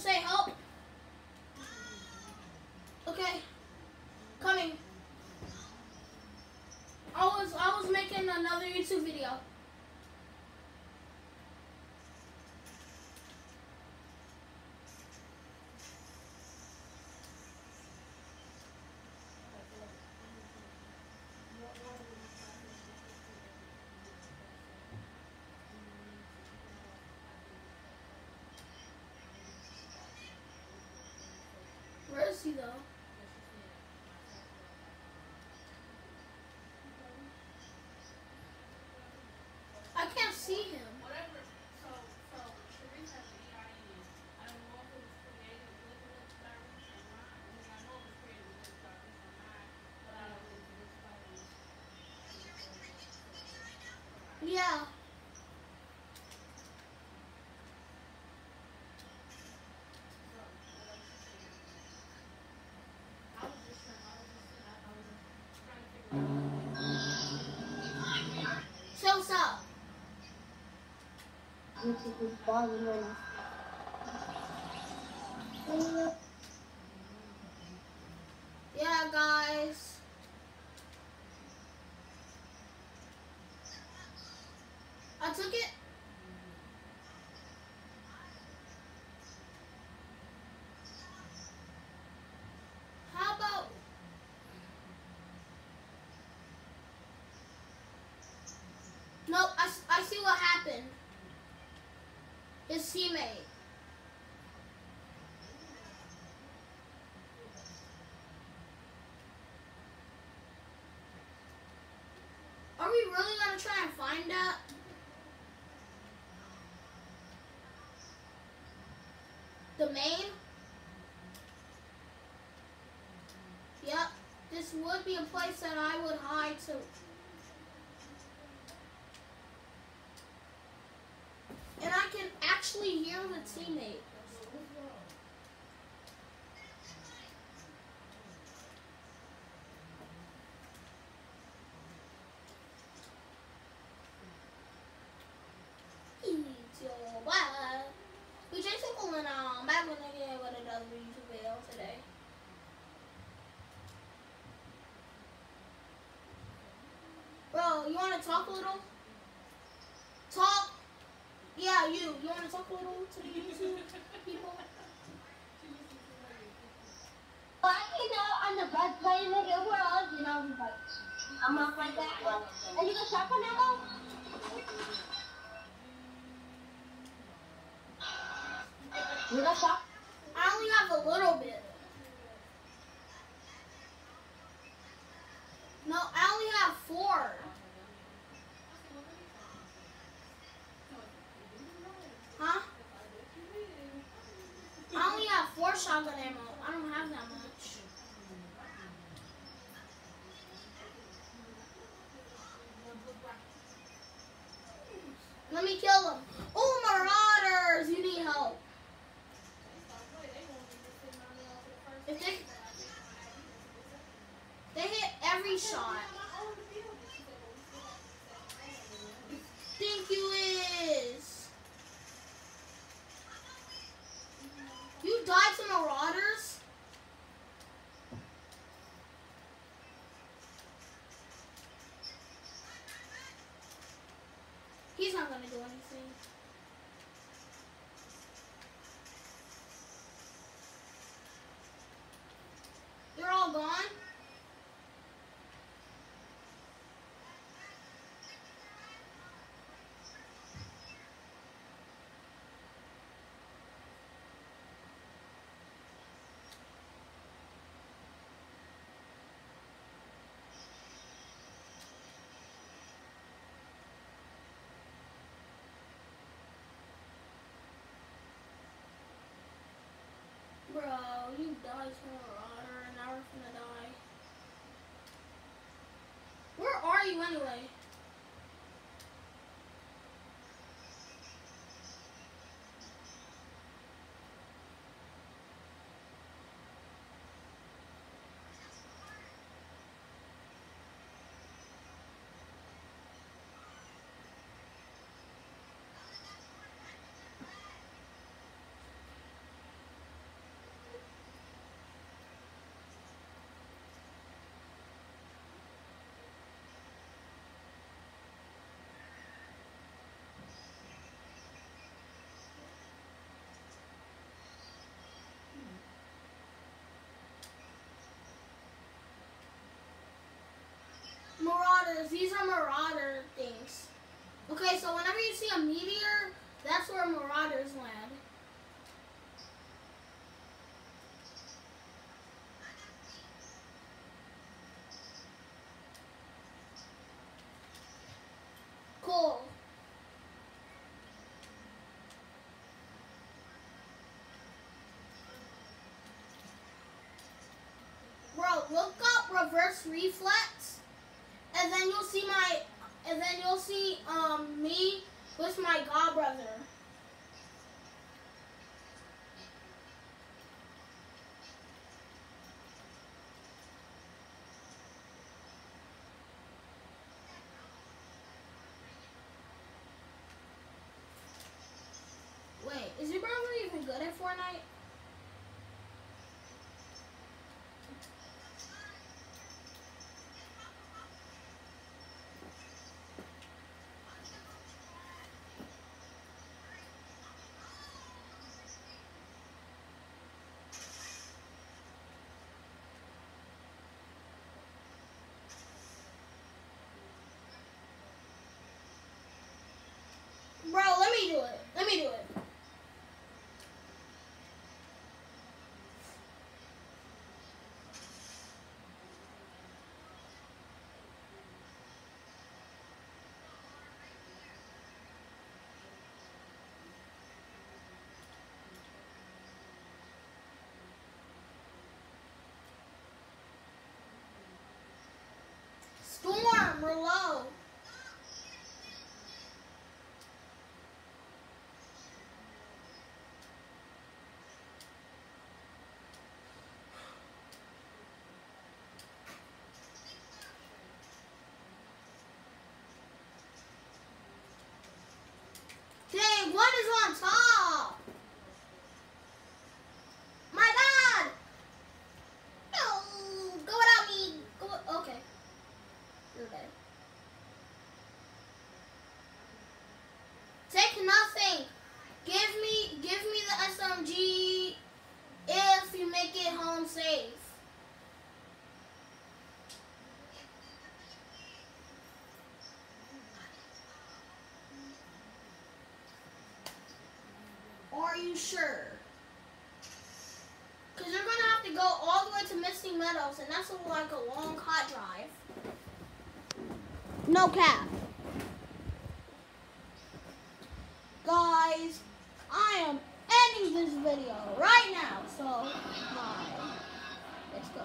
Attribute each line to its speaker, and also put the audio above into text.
Speaker 1: say help. Okay. Coming. I was I was making another YouTube video. Where is he though? I can't see him.
Speaker 2: Whatever. So, so Sharice has an EIN. I don't know if it was created with Liz Darvish or not. I mean, I know it was created with Liz Darvish or not, but I don't think Liz Darvish.
Speaker 1: Yeah.
Speaker 2: I was just trying. I was just. I, I was trying to figure out.
Speaker 1: So what's up?
Speaker 3: YouTube is bothering me.
Speaker 1: Yeah, guys. I took it. How about No, I, I see what happened. His teammate. Are we really gonna try and find that? The main? Yep. This would be a place that I would hide to. And I can hear the teammate. On um, back when again with today. Bro, you wanna talk a little? Talk. Yeah, you. You wanna talk a little to the YouTube people?
Speaker 3: Well, you know, I'm the best player in the world, you know, but I'm not like that. And you go shop for now? You go shop?
Speaker 1: I only have a little bit. No, I only have four. Huh? I only have four shotgun ammo. I don't have that much. Let me kill them. Oh, not gonna do anything. They're all gone? Bro, you died to a marauder and now we're gonna die. Where are you anyway? Marauders. These are marauder things. Okay, so whenever you see a meteor, that's where marauders land. Cool. Bro, look up reverse reflex, and then you'll see my, and then you'll see um me with my god sure? Because you're going to have to go all the way to Misty Meadows, and that's like a long hot drive. No cap. Guys, I am ending this video right now, so bye. Let's go.